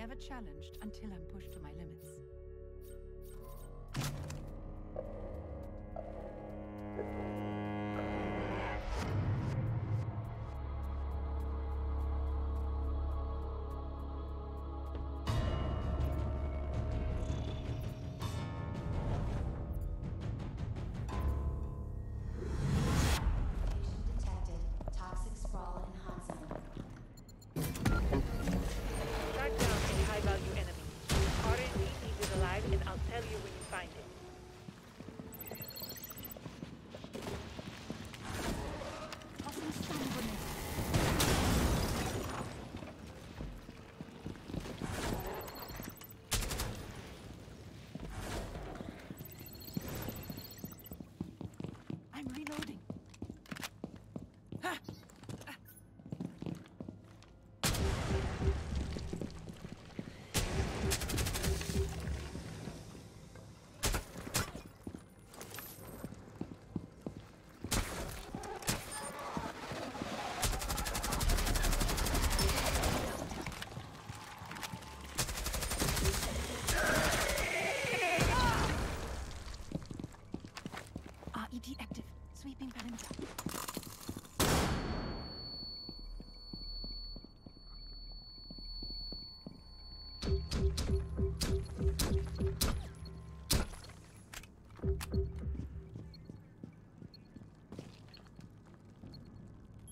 never challenged until I'm pushed to my limits.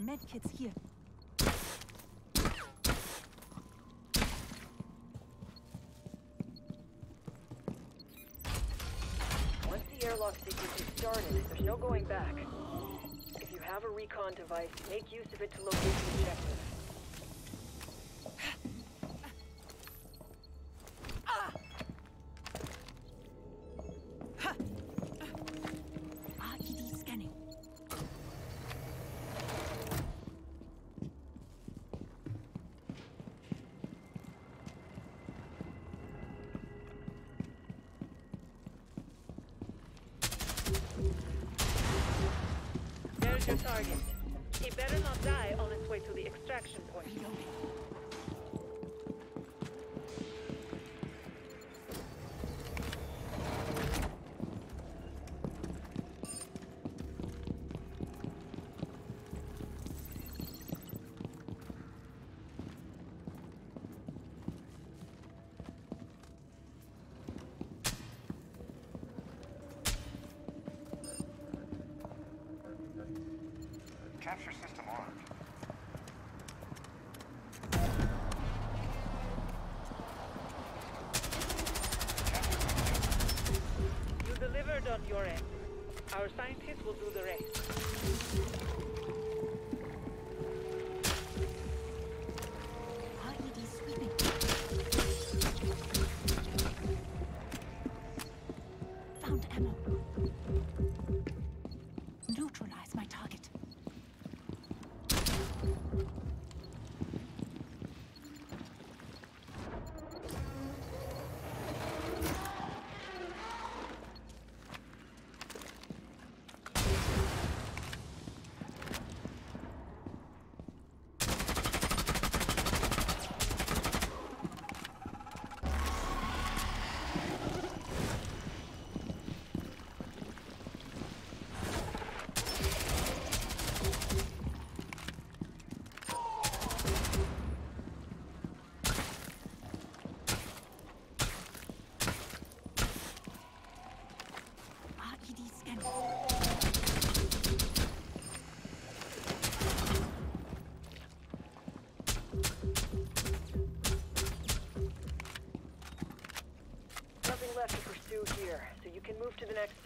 Medkits here. Once the airlock sequence is started, there's no going back. If you have a recon device, make use of it to locate the objective. Target. He better not die on his way to the extraction point. Capture system armed. You delivered on your end. Our scientists will do the rest.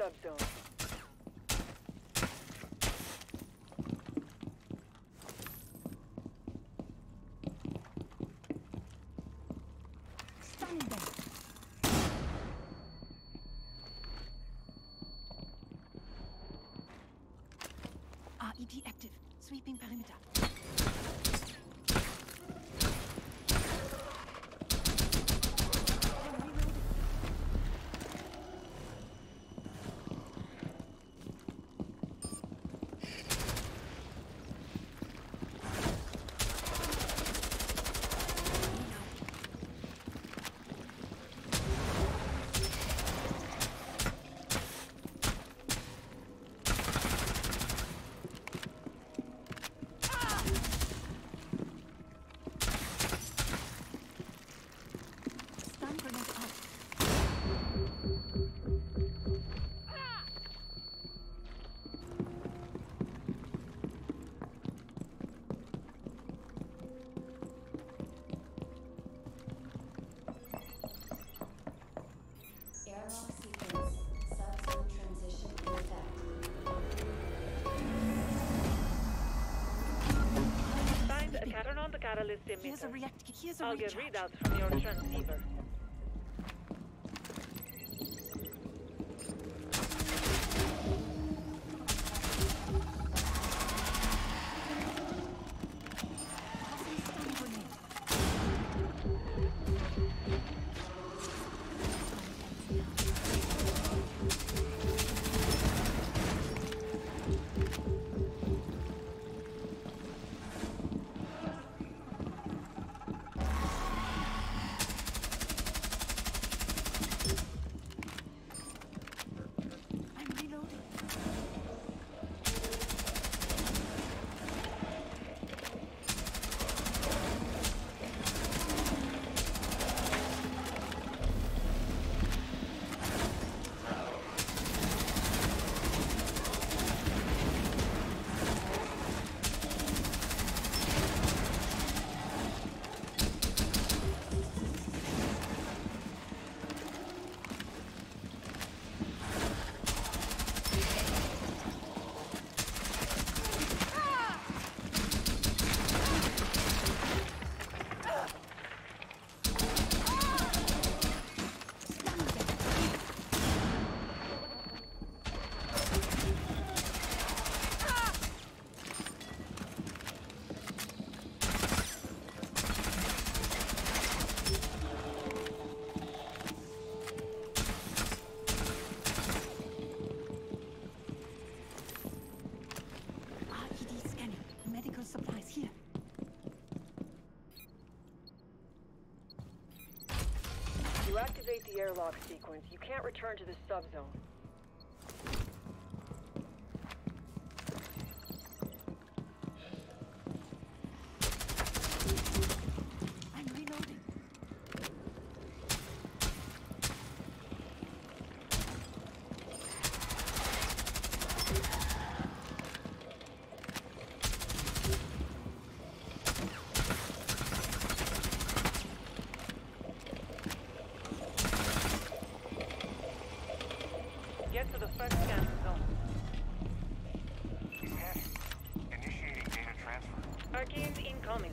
Subzone. Stunning them. RED active. Sweeping perimeter. Catalyst Here's a emitter. react. Here's a I'll get readouts from your transceiver. Activate the airlock sequence, you can't return to the subzone. I'm reloading. Get to the first scanner zone. Scanning. Initiating data transfer. Archaeans incoming.